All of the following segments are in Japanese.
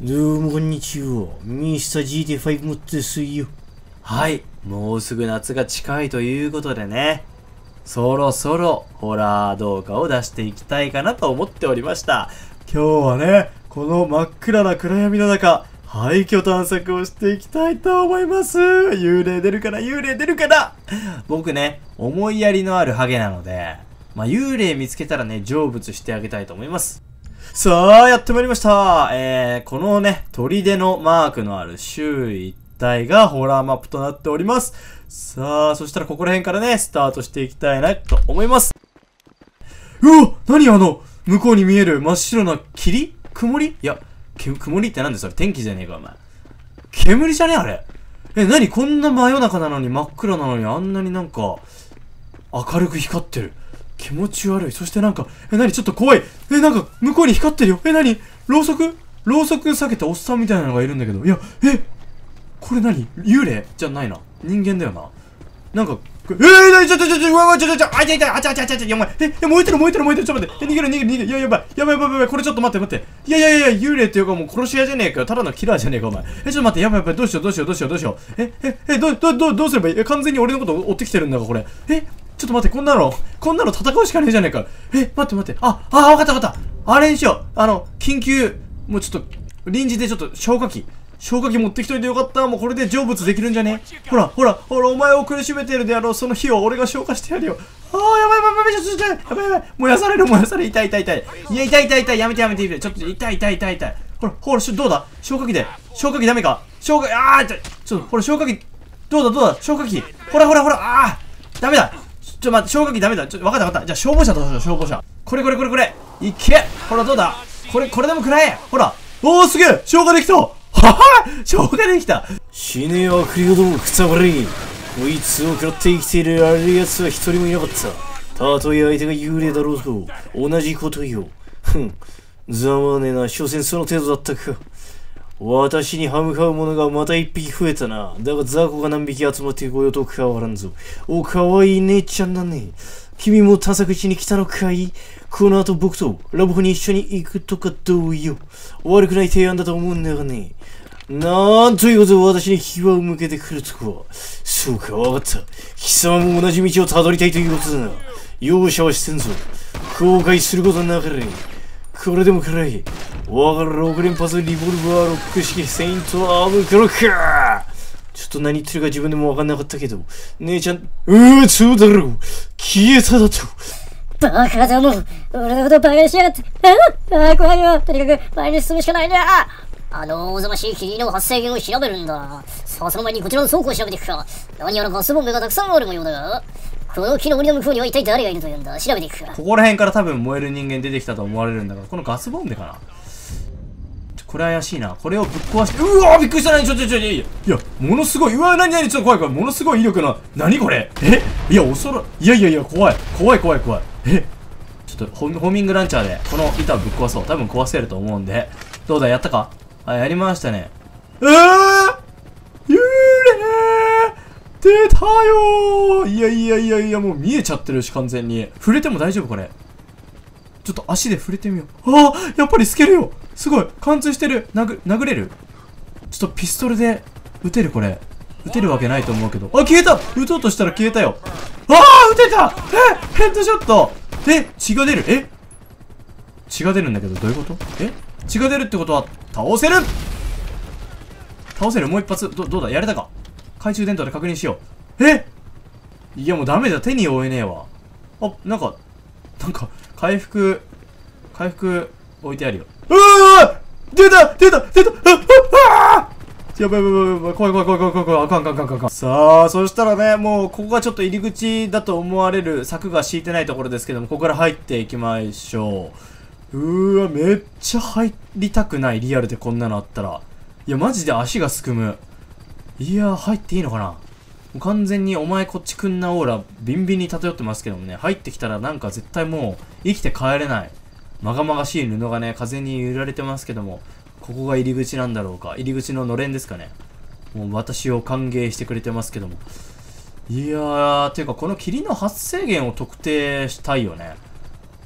どうもこんにちは。ミスター GT5 持ってすよ。はい。もうすぐ夏が近いということでね。そろそろホラー動画を出していきたいかなと思っておりました。今日はね、この真っ暗な暗闇の中、廃墟探索をしていきたいと思います。幽霊出るかな幽霊出るかな僕ね、思いやりのあるハゲなので、まあ、幽霊見つけたらね、成仏してあげたいと思います。さあ、やってまいりました。えー、このね、砦のマークのある周囲一帯がホラーマップとなっております。さあ、そしたらここら辺からね、スタートしていきたいなと思います。うわ何あの、向こうに見える真っ白な霧？曇り？いや、曇りってなんでそれ天気じゃねえか、お前。煙じゃねえあれ。え、何？こんな真夜中なのに真っ暗なのにあんなになんか、明るく光ってる。気持ち悪い。そしてなんか、え、なにちょっと怖い。え、なんか、向こうに光ってるよ。え、なにろうそく？ろうそく避けたおっさんみたいなのがいるんだけど。いや、え、これ何？幽霊？じゃないな。人間だよな。なんか、えー、なにちょちょちょちょ、うわうわちょちょちょ、あ、痛い痛い、あちゃあちゃあちゃあちゃ、やばい。え、え、燃えてる燃えてる燃えてる、ちょっと待って。え、逃げる逃げる逃げる。いや、やばい。やばいやばいやばい。これちょっと待って待って。いやいやいや、幽霊っていうかもう殺し屋じゃねえかよ。ただのキラーじゃねえか、お前。え、ちょっと待って。やばいやばい。どうしようどうしようどうしようどうしよう。え、え、え、ど、ど、ど、どうすればいい？え、完全に俺のこと追ってきてるんだが、これ。え、ちょっと待って、こんなの、こんなの戦うしかねえじゃねえか。え、待って待って。あ、あ、わかったわかった。あれにしよう。あの、緊急、もうちょっと、臨時でちょっと消火器。消火器持ってきといてよかった。もうこれで成仏できるんじゃねほら、ほら、ほら、お前を苦しめてるであろう、その火を俺が消化してやるよ。ああ、やばいやばいやばい、ちょっと、ちょっと、やばいやばい、燃やされる、燃やされる、痛い痛い痛い。いや、痛い痛い痛い、やめてやめて、ちょっと、痛い痛い痛い痛い。ほら、ほら、どうだ？消火器で。消火器ダメか？消火器、ああ、ちょ、ちょっと、ほら、消火器、どうだどうだ？消火器。ほらほらほら、ああ、ダメだ。ちょ、待って、消火器ダメだ。ちょ、わかったわかった。じゃあ、消防車どうしよう、消防車。これこれこれこれ。いけほら、どうだ？これ、これでも食らえほら。おー、すげえ消火できたはは消火できた死ねよ、悪霊ども、くたばれ。こいつを食らって生きているある奴は一人もいなかった。たとえ相手が幽霊だろうと、同じことよ。ふん。ざまねえな、所詮その程度だったか。私に歯向かう者がまた一匹増えたな。だが雑魚が何匹集まってこようと変わらんぞ。お、かわいい姉ちゃんだね。君も探索しに来たのかい？この後僕とラボに一緒に行くとかどうよ。悪くない提案だと思うんだがね。なんということで私に牙を向けてくるとは。そうか、わかった。貴様も同じ道をたどりたいということだな。容赦はしてんぞ。後悔することなかれ。これでもくらい。我が6連発リボルバーロック式セイントアームクロッカーちょっと何言ってるか自分でもわかんなかったけど。姉ちゃん、うー、そうだろう。消えただと。バカだもん。俺のことバカにしやがって。ああ、怖いよ。とにかく前に進むしかないんだ。あの大ざましい霧の発生源を調べるんだ。さあ、その前にこちらの倉庫を調べていくか。何やらガスボンベがたくさんある模様だが。この木の森の向こうには一体誰がいるというんだ。調べていくか。ここら辺から多分燃える人間出てきたと思われるんだから、このガスボンベかな？これ怪しいな。これをぶっ壊して、うわーびっくりしたなちょちょちょ、いやいや、いや、ものすごい、うわーなになにちょっと怖い怖い、ものすごい威力な、なにこれ？え？いや、恐ろ、いやいやいや、怖い、怖い怖い怖い。え？ちょっとホ、ホーミングランチャーで、この板をぶっ壊そう。多分壊せると思うんで。どうだ、やったか？あ、やりましたね。えー？幽霊出たよーいやいやいやいや、もう見えちゃってるし、完全に。触れても大丈夫これ。ちょっと足で触れてみよう。ああやっぱり透けるよすごい貫通してる殴、殴れる？ちょっとピストルで撃てるこれ。撃てるわけないと思うけど。あ、消えた撃とうとしたら消えたよ。ああ撃てたえヘッドショットえ血が出るえ？血が出るんだけど、どういうこと？え？血が出るってことは、倒せる倒せる？もう一発。ど、どうだ？やれたか？懐中電灯で確認しよう。え？いやもうダメだ。手に負えねえわ。あ、なんか、なんか、回復、回復置いてあるよ。うわ出た出た出たああやばいやばいやばいやばい怖い怖い怖い怖い怖い怖いあかんあかんあかんあかんさあそしたらねもうここがちょっと入り口だと思われる柵が敷いてないところですけどもここから入っていきましょう。うーわめっちゃ入りたくないリアルでこんなのあったら。いやマジで足がすくむ。いや入っていいのかな？も完全にお前こっちくんなオーラビンビンに漂ってますけどもね入ってきたらなんか絶対もう生きて帰れない。まがまがしい布がね風に揺られてますけどもここが入り口なんだろうか。入り口ののれんですかね。もう私を歓迎してくれてますけども。いやーていうかこの霧の発生源を特定したいよね。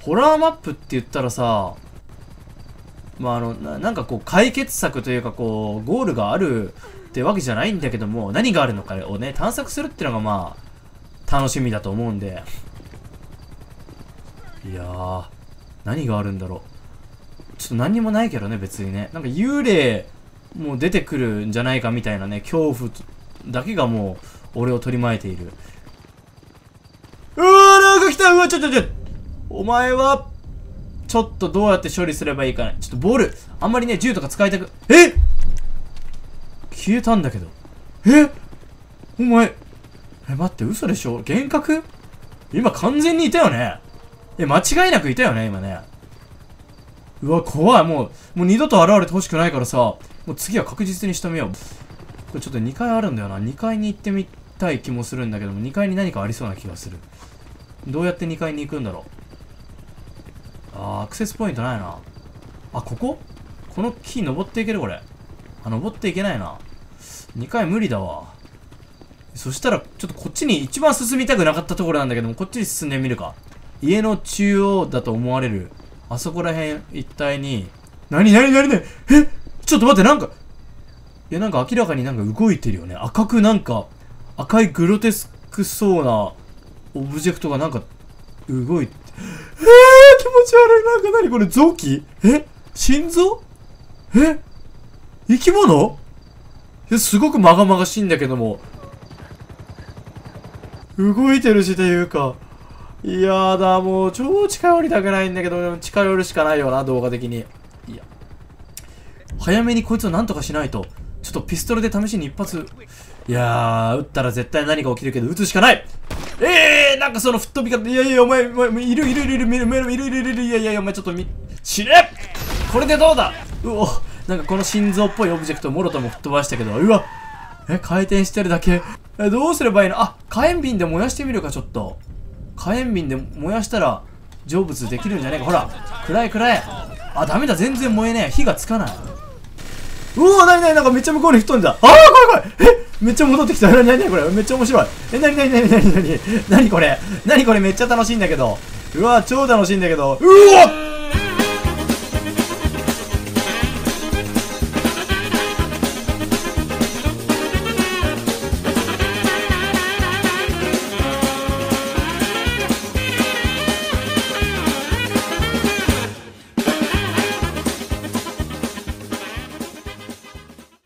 ホラーマップって言ったらさまああのななんかこう解決策というかこうゴールがあるってわけじゃないんだけども何があるのかをね探索するってのがまあ楽しみだと思うんで。いやー何があるんだろう。ちょっと何にもないけどね別にね。なんか幽霊もう出てくるんじゃないかみたいなね恐怖だけがもう俺を取り巻いている。うわーなんか来たうわちょちょちょお前はちょっとどうやって処理すればいいかね。ちょっとボールあんまりね銃とか使いたくえ消えたんだけど。え？お前。え待って嘘でしょ？幻覚？今完全にいたよね？え間違いなくいたよね？今ね。うわ怖い。もうもう二度と現れてほしくないからさ。もう次は確実に仕留めよう。これちょっと2階あるんだよな。2階に行ってみたい気もするんだけども2階に何かありそうな気がする。どうやって2階に行くんだろう？あーアクセスポイントないな。あここ？この木登っていけるこれ。あ登っていけないな。2階無理だわ。そしたらちょっとこっちに一番進みたくなかったところなんだけどもこっちに進んでみるか。家の中央だと思われる。あそこら辺一帯に何何何何え？ちょっと待ってなんかいやなんか明らかになんか動いてるよね。赤くなんか赤いグロテスクそうなオブジェクトがなんか動いてえー、気持ち悪い。なんか何これ臓器？え？心臓？え？生き物？ですごくまがまがしいんだけども、動いてるしというか、いやだ、もう超近寄りたくないんだけど、近寄るしかないよな、動画的に。いや。早めにこいつをなんとかしないと。ちょっとピストルで試しに一発。いやー、撃ったら絶対何か起きるけど、撃つしかないええー、なんかその吹っ飛び方、いやいや、お前、お前、いるいるいるいる、いるいるいるいるいるいるいやいや、お前ちょっとみ、死ねこれでどうだうおなんかこの心臓っぽいオブジェクトをもろとも吹っ飛ばしたけどうわえ回転してるだけえどうすればいいのあ火炎瓶で燃やしてみるかちょっと火炎瓶で燃やしたら成仏できるんじゃねえかほら暗い暗いあダメだ全然燃えねえ火がつかないうわなになになんかめっちゃ向こうに吹っ飛んだああ怖い怖いえめっちゃ戻ってきたなになにこれめっちゃ面白いえなになになになになになにこれなにこれめっちゃ楽しいんだけどうわ超楽しいんだけどうわ